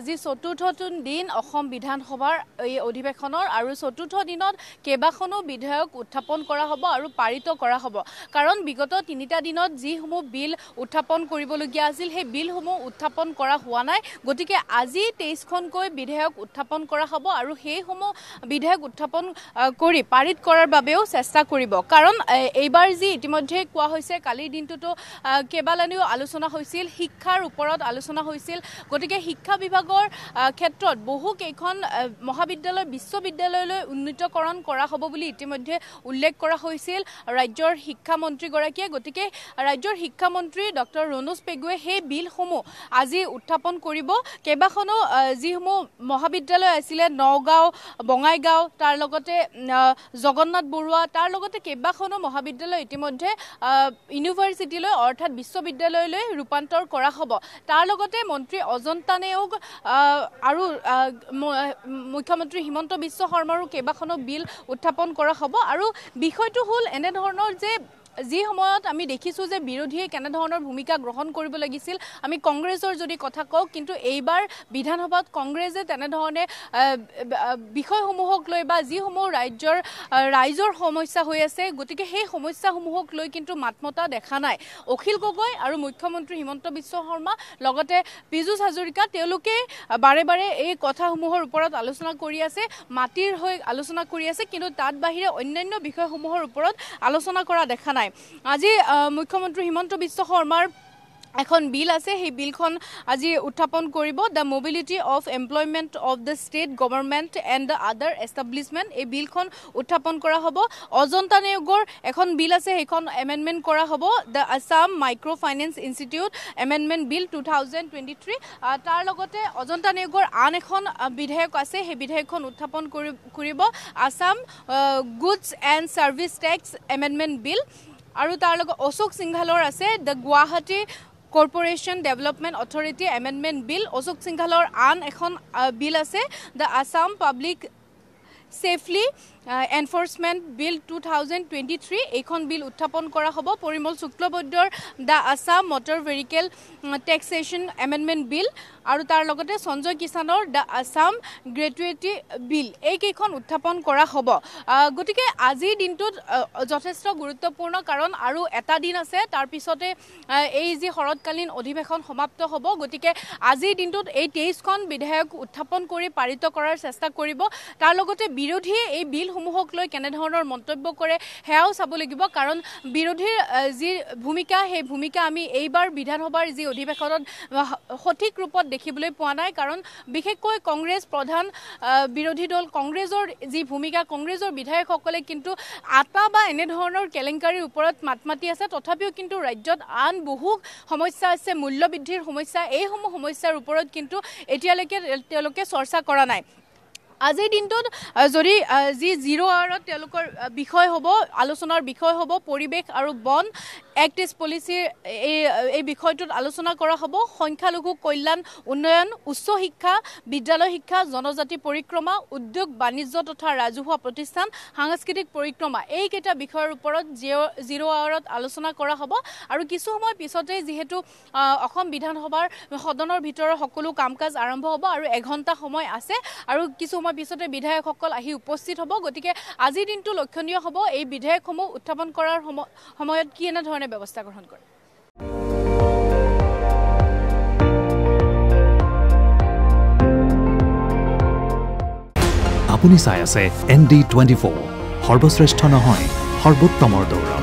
আজি চতুৰ্থটো দিন অসম বিধানসভাৰ এই অধিৱেশনৰ আৰু চতুৰ্থ দিনত কেইবাখনো বিধেয়ক উত্থাপন কৰা হ'ব আৰু পাৰিত কৰা হ'ব। কাৰণ বিগত তিনিটা দিনত যিসমূহ বিল উত্থাপন কৰিবলগীয়া আছিল সেই বিলসমূহ উত্থাপন কৰা হোৱা নাই। গতিকে আজি তেইছখনকৈ বিধেয়ক উত্থাপন কৰা হ'ব আৰু সেইসমূহ বিধেয়ক উত্থাপন কৰি পাৰিত কৰাৰ বাবেও চেষ্টা কৰিব। কাৰণ এইবাৰ যি ইতিমধ্যে কোৱা হৈছে কালিৰ দিনটোতো কেইবালানিও আলোচনা হৈছিল শিক্ষাৰ ওপৰত আলোচনা হৈছিল। গতিকে শিক্ষা বিভাগৰ ক্ষেত্ৰত বহু কেইখন মহাবিদ্যালয় বিশ্ববিদ্যালয়লৈ উন্নীতকৰণ কৰা হ'ব বুলি ইতিমধ্যে উল্লেখ কৰা হৈছিল ৰাজ্যৰ শিক্ষামন্ত্ৰীগৰাকীয়ে। গতিকে ৰাজ্যৰ শিক্ষামন্ত্ৰী ডক্টৰ ৰণোজ পেগুৱে সেই বিলসমূহ আজি উত্থাপন কৰিব। কেইবাখনো যিসমূহ মহাবিদ্যালয় আছিলে নগাঁও বঙাইগাঁও তাৰ লগতে জগন্নাথ বৰুৱা তাৰ লগতে কেইবাখনো মহাবিদ্যালয় ইতিমধ্যে ইউনিভাৰ্চিটিলৈ অৰ্থাৎ বিশ্ববিদ্যালয়লৈ ৰূপান্তৰ কৰা হ'ব। তাৰ লগতে মন্ত্ৰী অজন্তা নেওগ আহ, আৰু মুখ্যমন্ত্ৰী হিমন্ত বিশ্ব শৰ্মাৰো কেইবাখনো বিল উত্থাপন কৰা হ'ব। আৰু বিষয়টো হ'ল এনেধৰণৰ যে যি সময়ত আমি দেখিছোঁ যে বিৰোধীয়ে কেনেধৰণৰ ভূমিকা গ্ৰহণ কৰিব লাগিছিল আমি কংগ্ৰেছৰ যদি কথা কওঁ কিন্তু এইবাৰ বিধানসভাত কংগ্ৰেছে তেনেধৰণে বিষয়সমূহক লৈ বা যিসমূহ ৰাজ্যৰ ৰাইজৰ সমস্যা হৈ আছে গতিকে সেই সমস্যাসমূহক লৈ কিন্তু মাত মতা দেখা নাই। অখিল গগৈ আৰু মুখ্যমন্ত্ৰী হিমন্ত বিশ্ব শৰ্মা লগতে পীযুষ হাজৰিকা তেওঁলোকে বাৰে বাৰে এই কথাসমূহৰ ওপৰত আলোচনা কৰি আছে মাটিৰ হৈ আলোচনা কৰি আছে কিন্তু তাত বাহিৰে অন্যান্য বিষয়সমূহৰ ওপৰত আলোচনা কৰা দেখা নাই। আজি আহ, মুখ্যমন্ত্ৰী হিমন্ত বিশ্ব শৰ্মাৰ এখন বিল আছে। সেই বিলখন আজি উত্থাপন কৰিব। The mobility of employment of the state government and the other establishment এই বিলখন উত্থাপন কৰা হ'ব। অজন্তা নিয়োগৰ এখন বিল আছে সেইখন এমেণ্ডমেণ্ট কৰা হ'ব। The Assam micro' finance institute amendment bill two thousand twenty three তাৰ লগতে অজন্তা নিয়োগৰ আন এখন বিধেয়ক আছে। সেই বিধেয়কখন উত্থাপন কৰি- কৰিব। Assam goods and services tax amendment bill আৰু তাৰ লগত অশোক সিংঘালৰ আছে the Guwahati corporation development authority amendment bill. Ashok সিংঘালৰ আন এখন বিল আছে। The Assam public safety enforcement bill two thousand twenty three এইখন বিল উত্থাপন কৰা হ'ব। Parimal শুক্লবৈদ্যৰ the Assam motor vehicle taxation amendment bill আৰু তাৰ লগতে সঞ্জয় কিষাণৰ দ্য আছাম গ্ৰেটুৱেটি বিল এইকেইখন উত্থাপন কৰা হ'ব। গতিকে আজিৰ দিনটোত যথেষ্ট গুৰুত্বপূৰ্ণ কাৰণ আৰু এটা দিন আছে তাৰপিছতে এই যি শৰৎকালীন অধিৱেশন সমাপ্ত হ'ব গতিকে আজিৰ দিনটোত এই তেইছখন বিধেয়ক উত্থাপন কৰি পাৰিত কৰাৰ চেষ্টা কৰিব। তাৰ লগতে বিৰোধীয়ে এই বিলসমূহক লৈ কেনেধৰণৰ মন্তব্য কৰে সেয়াও চাব লাগিব। কাৰণ বিৰোধীৰ যি ভূমিকা সেই ভূমিকা আমি এইবাৰ বিধানসভাৰ যি অধিৱেশনত সঠিক ৰূপত দেখিবলৈ পোৱা নাই। কাৰণ বিশেষকৈ কংগ্ৰেছ প্ৰধান বিৰোধী দল কংগ্ৰেছৰ যি ভূমিকা কংগ্ৰেছৰ বিধায়কসকলে কিন্তু আটা বা এনেধৰণৰ কেলেংকাৰীৰ ওপৰত মাত মাতি আছে। তথাপিও কিন্তু ৰাজ্যত আন বহু সমস্যা আছে মূল্যবৃদ্ধিৰ সমস্যা। এইসমূহ সমস্যাৰ ওপৰত কিন্তু এতিয়ালৈকে তেওঁলোকে চৰ্চা কৰা নাই। আজিৰ দিনটোত যদি যি জিৰ' আৱাৰত তেওঁলোকৰ বিষয় হ'ব আলোচনাৰ বিষয় হ'ব পৰিৱেশ আৰু বন ইজ পলিচিৰ এই এই বিষয়টোত আলোচনা কৰা হ'ব সংখ্যালঘু কল্যাণ উন্নয়ন উচ্চ শিক্ষা বিদ্যালয় শিক্ষা জনজাতি পৰিক্ৰমা উদ্যোগ বাণিজ্য তথা ৰাজহুৱা প্ৰতিষ্ঠান সাংস্কৃতিক পৰিক্ৰমা এইকেইটা বিষয়ৰ ওপৰত জিৰ' জিৰ' আৱাৰত আলোচনা কৰা হ'ব। আৰু কিছু সময় পিছতেই যিহেতু অসম বিধানসভাৰ সদনৰ ভিতৰৰ সকলো কাম কাজ আৰম্ভ হ'ব আৰু এঘণ্টা সময় আছে। আৰু কিছু সময় পিছতে বিধায়কসকল আহি উপস্থিত হ'ব। গতিকে আজিৰ দিনটো লক্ষণীয় হ'ব। এই বিধেয়কসমূহ উত্থাপন কৰাৰ সময় সময়ত কি এনেধৰণে ব্যৱস্থা গ্ৰহণ কৰে? আপুনি চাই আছে এন ডি টুৱেণ্টি ফ'ৰ। সৰ্বশ্ৰেষ্ঠ নহয় সৰ্বোত্তমৰ দৌৰ